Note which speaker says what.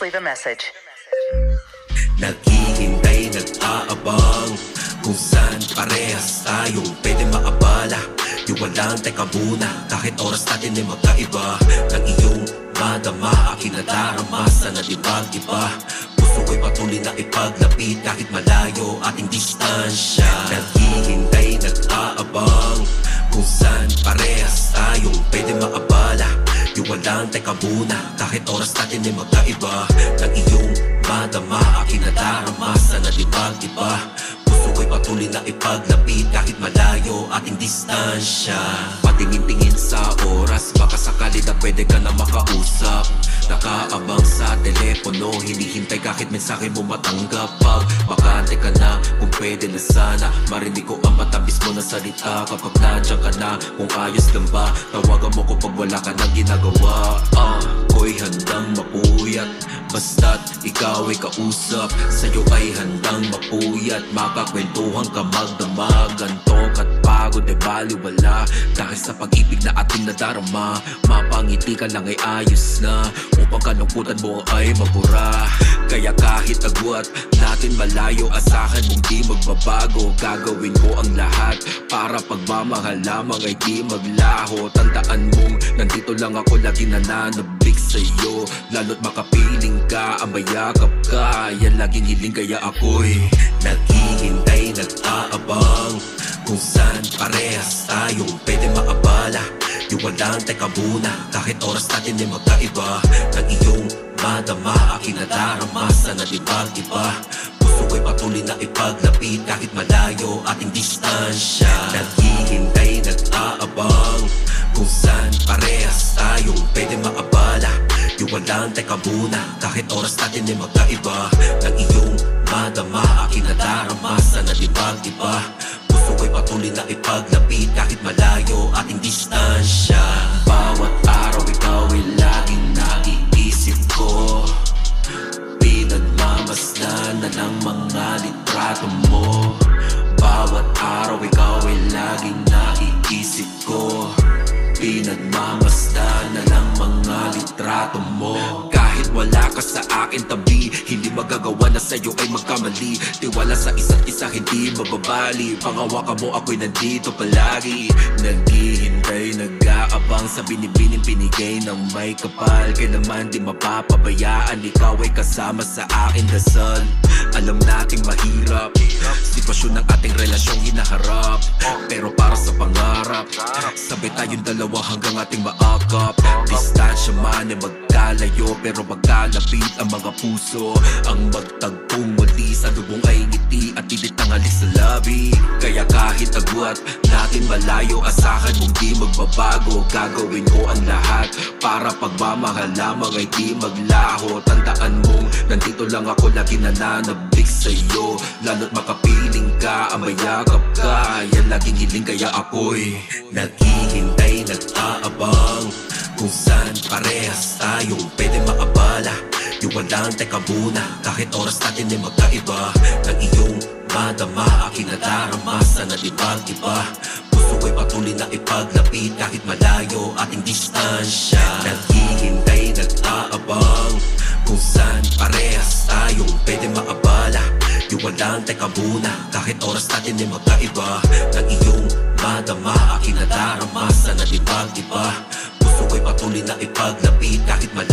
Speaker 1: Please leave a message.
Speaker 2: Naghihintay, nag-aabang Kung saan parehas tayong pwede maabala Di walang teka muna. Kahit oras natin ay magkaiba Ng iyong madama Aking nadarama Sana di mag-iba Puso ko'y patuloy na ipaglapit Kahit malayo ating distansya. Naghihintay, nag-aabang Kung saan parehas tayong pwede maabala Di walang teka muna. Kahit oras natin ay magkaiba. Ng iyong madama Aking nadarama Sana di mag-iba Puso ko'y patuloy na ipaglapit Kahit malayo ating distansya Patingin-tingin sa oras. Baka sakali na pwede ka na makausap. Nakaabang sa telepono Hinihintay kahit mensahe mo matanggap Pag bakante ka na Kung pwede na sana. Marinig ko ang matamis mo na salita. Kapag nandiyan ka na Kung ayos lang ba? Tawagan mo ko pag wala ka nang ginagawa. Ah, ko'y handang mapuyat. Basta't ikaw ay kausap. Sa'yo ay handang mapuyat. Makakwentuhan ka magdamag Antok at pagod ay baliwala Dahil sa pag-ibig na ating nadarama Mapangiti ka lang ay ayos na. Upang kalungkutan mo ay mabura. Kaya kahit agwat natin malayo Asahan mong di magbabago. Gagawin ko ang lahat Para pagmamahal lamang ay di maglaho. Tandaan mong nandito lang ako lagi nananabik sa'yo. Lalo't makapiling ka, ang mayakap ka. Yan laging hiling kaya ako'y Naghihintay, nag-aabang Kung saan parehas tayong pwede maabala. Di walang teka muna Kahit oras natin ay magkaiba. Ng iyong madama Aking nadarama Sana di mag-iba Puso ko'y patuloy na ipaglapit Kahit malayo ating distansya. Naghihintay, nag-aabang Kung saan parehas tayong pwede maabala. Di walang teka muna Kahit oras natin ay magkaiba. Ng iyong madama Aking nadarama Sana di mag-iba Puso ko'y patuloy na ipaglapit Kahit malayo ating distansya Bawat araw ikaw ay laging naiisip ko. Pinagmamasdan na ng mga litrato mo. Bawat araw ikaw ay laging naiisip ko. Pinagmamasdan na ng mga litrato mo ka sa akin tabi. Hindi magagawa na sa'yo ay magkamali. Tiwala sa isa't isa hindi mababali. Pangawakan mo ako'y nandito palagi. Naghihintay, nag-aabang Sa binibining pinigay ng may kapal. Kailaman di mapapabayaan Ikaw ay kasama sa akin dasal. Alam nating mahirap. Sitwasyon ng ating relasyong hinaharap. Pero para sa pangarap Sabay tayong dalawa hanggang ating maakap. Distansya man ay magkalayo Pero magkalapit ang mga puso. Ang magtagpong muli sa lubong ay ngiti At pilit ang halik sa labi. Kaya kahit agwat natin malayo Asahan mong di magbabago. Gagawin ko ang lahat Para pagmamahal lamang ay di maglaho. Tandaan mong nandito lang ako lagi nananabik sa'yo. Lalo't makapiling ka, ang mayakap ka. Yan laging hiling kaya ako'y Naghihintay, nag-aabang Kung saan parehas tayong pwede maabala. Di walang teka muna Kahit oras natin ay magkaiba. Ng iyong madama Aking nadarama Sana di mag-iba Puso ko'y patuloy na ipaglapit Kahit malayo ating distansya. Naghihintay, nag-aabang Kung saan parehas tayong pwede maabala. Di walang teka muna Kahit oras natin ay magkaiba. Ng iyong madama Aking nadarama Puso ko'y patuloy na ipaglapit Kahit distansya